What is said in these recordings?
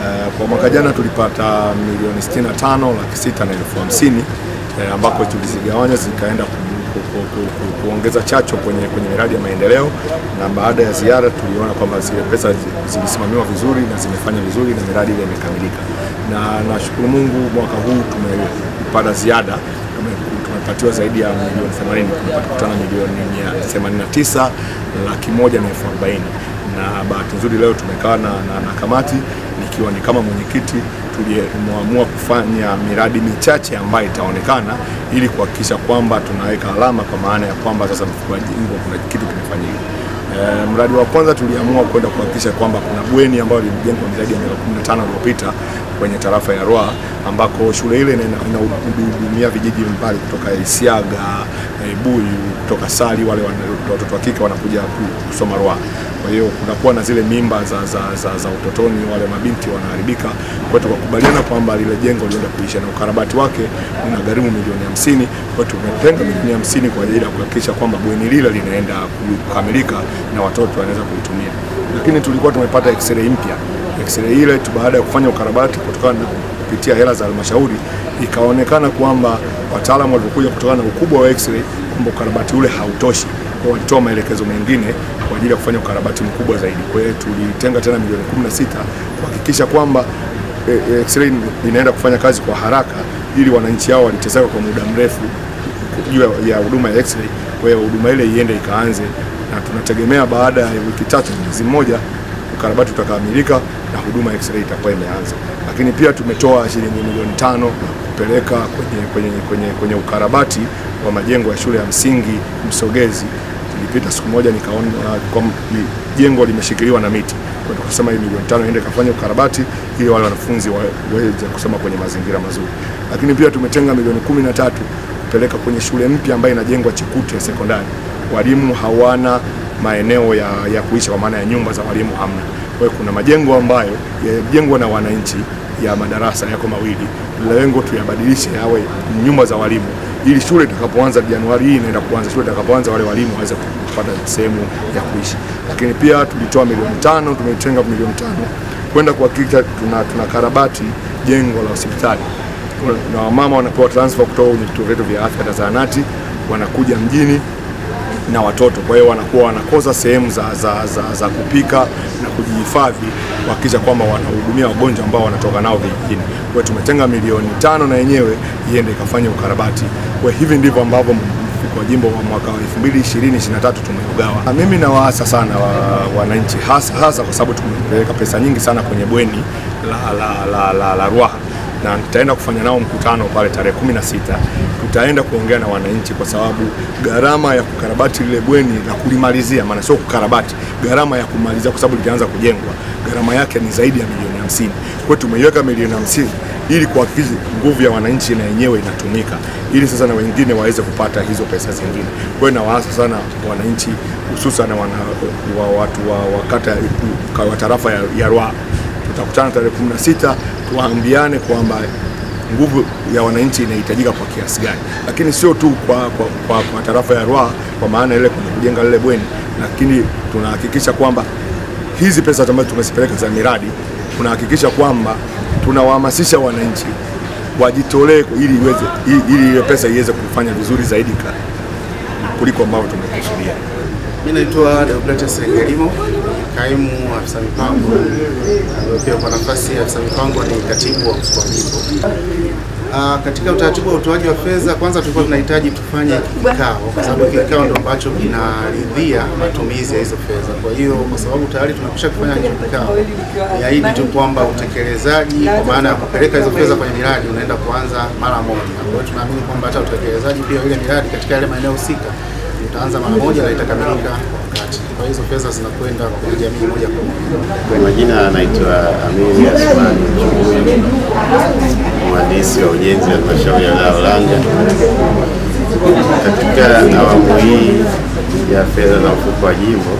Uh, kwa mwaka jana tulipata milioni 65 laki sita na elfu hamsini uh, ambako tulizigawanya zikaenda ku, ku, ku, ku, ku, kuongeza chacho kwenye, kwenye miradi ya maendeleo, na baada ya ziara tuliona kwamba zile pesa zilisimamiwa vizuri na zimefanya vizuri na miradi ile imekamilika, na nashukuru Mungu mwaka huu tumepata ziada tumepatiwa zaidi ya milioni 80 tumepata kutana milioni 89 laki moja na elfu arobaini na bahati nzuri leo tumekaa na, na, na kamati nikiwa ni kama mwenyekiti tuliamua kufanya miradi michache ambayo itaonekana ili kuhakikisha kwamba tunaweka alama kwa maana ya kwamba sasa Mfuko wa kuna kitu kimefanyika. E, mradi wa kwanza tuliamua kwenda kuhakikisha kwamba kuna bweni ambayo lilijengwa zaidi ya miaka 15 iliyopita kwenye tarafa ya Ruaha ambako shule ile inahudumia vijiji mbali kutoka Isiaga, Buyu, kutoka Sali, wale watoto wa kike wanakuja kusoma Ruaha. Kwa hiyo kunakuwa na zile mimba za, za, za, za utotoni, wale mabinti wanaharibika. Kwa hiyo tukakubaliana kwamba lile jengo lienda kuisha na ukarabati wake unagharimu milioni hamsini. Kwa hiyo tumetenga milioni hamsini kwa ajili ya kuhakikisha kwamba bweni lile linaenda kukamilika na watoto wanaweza kulitumia, lakini tulikuwa tumepata x-ray mpya. X-ray ile baada ya kufanya ukarabati kutokana na kupitia hela za halmashauri ikaonekana kwamba wataalamu walivyokuja kutokana na ukubwa wa x-ray kwamba ukarabati ule hautoshi, kwa walitoa maelekezo mengine kwa ajili ya kufanya ukarabati mkubwa zaidi. Kwa hiyo tulitenga tena milioni 16 kuhakikisha kwamba e, x-ray inaenda kufanya kazi kwa haraka ili wananchi hao waliteseka kwa muda mrefu juu ya huduma ya x-ray. Kwa hiyo huduma ile iende ikaanze, na tunategemea baada ya wiki tatu, mwezi mmoja ukarabati utakamilika na huduma ya x-ray itakuwa imeanza. Lakini pia tumetoa shilingi milioni tano kupeleka kwenye, kwenye, kwenye, kwenye ukarabati wa majengo ya shule ya msingi Msogezi. Nilipita siku moja nikaona kwa jengo limeshikiliwa na miti, kwa tukasema hii milioni tano iende kafanya ukarabati ili wale wanafunzi waweze kusoma kwenye mazingira mazuri. Lakini pia tumetenga milioni kumi na tatu kupeleka kwenye shule mpya ambayo inajengwa Chikute ya sekondari. Walimu hawana maeneo ya, ya kuishi kwa maana ya nyumba za walimu hamna. Kwa hiyo kuna majengo ambayo yajengwa na wananchi ya madarasa yako mawili, lengo tuyabadilishe yawe nyumba za walimu ili shule itakapoanza Januari hii inaenda kuanza, shule itakapoanza wale walimu waweze kupata sehemu ya kuishi. Lakini pia tulitoa milioni tano, tumetenga milioni tano kwenda kuhakikisha tuna, tuna karabati jengo la hospitali na wamama wanapewa transfer kutoka kwenye vituo vyetu vya afya na zahanati wanakuja mjini na watoto. Kwa hiyo wanakuwa wanakoza sehemu za, za, za, za kupika na kujihifadhi kuhakikisha kwamba wanahudumia wagonjwa ambao wanatoka nao vijijini. Kwa hiyo tumetenga milioni tano na yenyewe iende ikafanye ukarabati. Kwa hivi ndivyo ambavyo kwa wa jimbo wa mwaka wa 2020 23 tumeugawa. Mimi nawaasa sana wananchi wa hasa, hasa kwa sababu tumepeleka pesa nyingi sana kwenye bweni la, la, la, la, la Ruaha na nitaenda kufanya nao mkutano pale tarehe kumi na sita. Tutaenda kuongea na wananchi, kwa sababu gharama ya kukarabati lile bweni na kulimalizia, maana sio kukarabati, gharama ya kumalizia, kwa sababu litaanza kujengwa, gharama yake ni zaidi ya milioni hamsini. Kwa hiyo tumeiweka milioni hamsini ili kuhakikisha nguvu ya wananchi na yenyewe inatumika, ili sasa na wengine waweze kupata hizo pesa zingine. Kwa hiyo nawaasa sana wananchi, hususan wana, wa, watu wa, wa kata wa tarafa ya, ya Ruaha tutakutana tarehe 16 tuambiane kwamba nguvu ya wananchi inahitajika kwa kiasi gani, lakini sio tu kwa, kwa, kwa, kwa tarafa ya Ruaha kwa maana ile kwenye kujenga lile bweni, lakini tunahakikisha kwamba hizi pesa ambazo tumezipeleka za miradi, tunahakikisha kwamba tunawahamasisha wananchi wajitolee ili iweze ili ile pesa iweze kufanya vizuri zaidi kuliko ambavyo tumekusudia. Mimi naitwa Deogratias Sengelimo, kaimu afisa mipango, pia kwa nafasi ya afisa mipango ni katibu wa mkoa jimbo. Uh, katika utaratibu wa utoaji wa fedha, kwanza tulikuwa tunahitaji tufanye kikao, kwa sababu kikao ndio ambacho kinaridhia matumizi ya hizo fedha. Kwa hiyo kwa sababu tayari tumekwisha kufanya hicho kikao, niahidi tu kwamba utekelezaji kwa maana ya kupeleka hizo fedha kwenye miradi unaenda kuanza mara moja. Kwa hiyo tunaamini kwamba hata utekelezaji pia ile miradi katika yale maeneo husika utaanza mara moja na itakamilika wakati. Kwa hizo pesa zinakwenda kwa jamii moja kwa moja. Kwa majina anaitwa Amiri Asmani Chunguni, mhandisi wa ujenzi wa halmashauri ya wilaya Ulanga. Katika awamu hii ya fedha za mfuko wa jimbo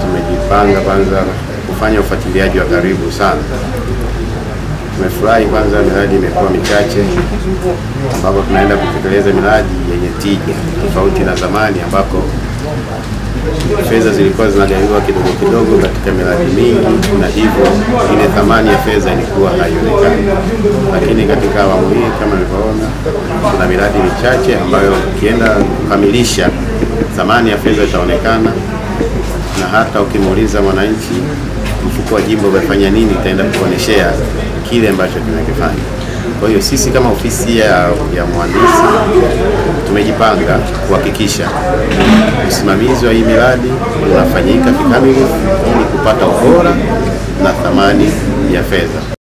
tumejipanga kwanza kufanya ufuatiliaji wa karibu sana. Tumefurahi kwanza, miradi imekuwa michache ambapo tunaenda kutekeleza miradi yenye tija tofauti na zamani ambako fedha zilikuwa zinagawiwa kidogo kidogo katika miradi mingi, na hivyo ile thamani ya fedha ilikuwa haionekani. Lakini katika awamu hii kama nilivyoona, kuna miradi michache ambayo ukienda kukamilisha thamani ya fedha itaonekana, na hata ukimuuliza mwananchi mfuko wa jimbo umefanya nini, itaenda kuonyeshea kile ambacho tumekifanya. Kwa hiyo sisi kama ofisi ya, ya mhandisi tumejipanga kuhakikisha usimamizi wa hii miradi unafanyika kikamilifu ili kupata ubora na thamani ya fedha.